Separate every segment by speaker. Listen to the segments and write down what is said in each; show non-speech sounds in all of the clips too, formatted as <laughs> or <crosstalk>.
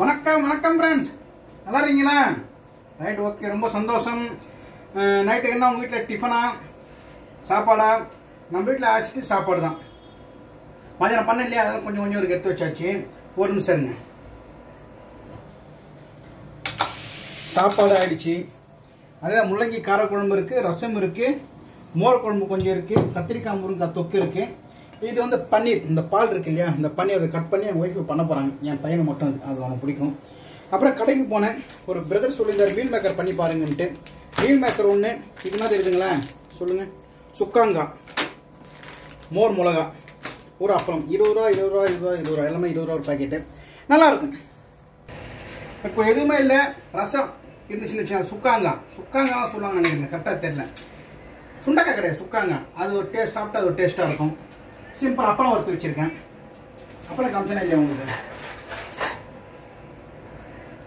Speaker 1: வணக்கம் வணக்கம் ஃப்ரெண்ட்ஸ் நல்லா இருக்கீங்களா? ரைட் ஓகே ரொம்ப சந்தோஷம். நைட்டு என்ன? உங்கள் வீட்டில் டிஃபனா சாப்பாடா? நம்ம வீட்டில் ஆச்சுட்டு சாப்பாடு தான். மதியானம் பண்ண இல்லையா? அதெல்லாம் கொஞ்சம் கொஞ்சம் ஒரு எடுத்து வச்சாச்சு. ஒரு நிமிஷம் இருங்க. சாப்பாடு ஆயிடுச்சு. அதே முள்ளங்கி காரக்குழம்பு இருக்குது ரசம் இருக்குது மோர் குழம்பு கொஞ்சம் இருக்குது கத்திரிக்காய் முருங்கக்காய் தொக்கு இருக்குது இது வந்து பன்னீர். இந்த பால் இருக்கு இல்லையா? இந்த பன்னீர் அதை கட் பண்ணி என் ஒய்ஃபு பண்ண போகிறாங்க என் பையனை மட்டும் அது- அவனுக்கு பிடிக்கும். அப்புறம் கடைக்கு போனேன். ஒரு பிரதர் சொல்லியிருந்தார் மீல் மேக்கர் பண்ணி பாருங்கன்ட்டு. மீல் மேக்கர் ஒன்று இது மாதிரி இருக்குங்களேன் சொல்லுங்கள் சுக்காங்கா மோர் மிளகா ஒரு அப்பளம். இருபது ரூபா இருபது ரூபா இருபது ரூபா இருபது ரூபா. எல்லாமே இருபது ரூபா ஒரு பாக்கெட்டு நல்லாயிருக்கும் இப்போ எதுவுமே இல்லை. ரசம் இருந்துச்சுன்னு வச்சுக்கோங்க. சுக்காங்கா. சுக்காங்காலாம் சொல்லுவாங்க நினைக்கிறேன். கரெக்டாக தெரியல. சுண்டக்காய் கிடையாது. சுக்காங்க. அது ஒரு டேஸ்ட் சாப்பிட்டா அது ஒரு டேஸ்ட்டாக இருக்கும். சிம்பிள் அப்பளம் வறுத்து வச்சுருக்கேன். அப்பளம் காமிச்சனா இல்லையா உங்களுக்கு?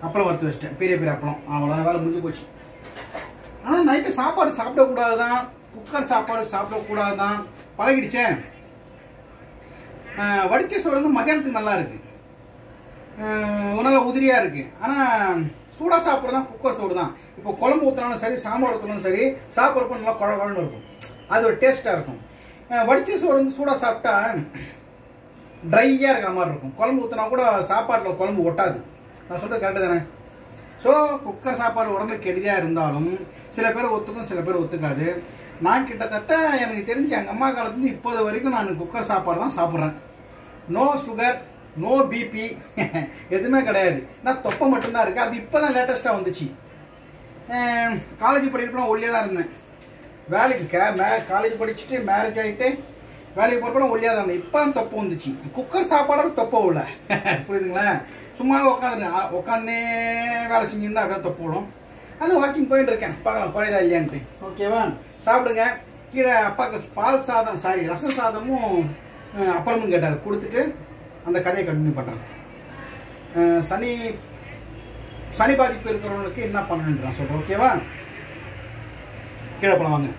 Speaker 1: அப்பளம் வறுத்து வச்சிட்டேன். பெரிய பெரிய அப்பளம். அவ்வளோதான் வேலை முடிஞ்சு போச்சு. ஆனால் நைட்டு சாப்பாடு சாப்பிடக்கூடாது தான் குக்கர் சாப்பாடு சாப்பிடக்கூடாது தான் பழகிடுச்சேன் வடித்த சோறு வந்து மதியானத்துக்கு நல்லா இருக்கு. ஆஹ் உதிரியாக இருக்குது ஆனால் சூடாக சாப்பிட்றது தான் குக்கர் சோறு தான் இப்போ குழம்பு ஊற்றினாலும் சரி சாம்பார் ஊற்றினாலும் சரி சாப்பிட்றப்ப நல்லா குழ குழம்பு இருக்கும். அது ஒரு டேஸ்ட்டாக இருக்கும். வடிச்ச சோறு வந்து சூடாக சாப்பிட்டா ட்ரையாக இருக்கிற மாதிரி இருக்கும். குழம்பு ஊற்றினா கூட சாப்பாட்டில் குழம்பு ஒட்டாது. நான் சொல்கிறது கரெக்டு தானே? ஸோ குக்கர் சாப்பாடு உடம்பு கெடுதியாக இருந்தாலும் சில பேர் ஒத்துக்கும் சில பேர் ஒத்துக்காது. நான் கிட்டத்தட்ட எனக்கு தெரிஞ்சு எங்கள் அம்மா காலத்துலேருந்து இப்போது வரைக்கும் நான் குக்கர் சாப்பாடு தான் சாப்பிட்றேன். நோ சுகர் நோ பிபி எதுவுமே கிடையாது. நான் தொப்பை மட்டும்தான் இருக்குது அது இப்போ தான் லேட்டஸ்ட்டாக வந்துச்சு காலேஜ் படிக்கிறப்பெல்லாம் ஒல்லியாக தான் இருந்தேன். வேலைக்கு கே மே காலேஜ் படிச்சுட்டு மேரேஜ் ஆகிட்டு வேலைக்கு போகிறப்ப ஒல்லியாக தான் இருந்தேன். இப்போ தான் தொப்பை வந்துச்சு. குக்கர் சாப்பாடு தொப்பை உள்ள <laughs> புரியுதுங்களா? சும்மா உட்காந்து உட்காந்தே வேலை செஞ்சுருந்தா அப்படியே தொப்பை விடும் அது வாக்கிங் போயிட்டு இருக்கேன். பார்க்கலாம் குறையதா இல்லையான்ட்டு. ஓகேவா சாப்பிடுங்க. கீழே அப்பாவுக்கு பால் சாதம் சாரி ரச சாதமும் அப்பளமும் கேட்டார். கொடுத்துட்டு அந்த கதையை கண்டினியூ பண்ணுறேன் சனி சனி பாதிப்பு இருக்கிறவங்களுக்கு என்ன பண்ணணுன்ற நான் சொல்கிறேன் ஓகேவா கீழே போலாம் வாங்க.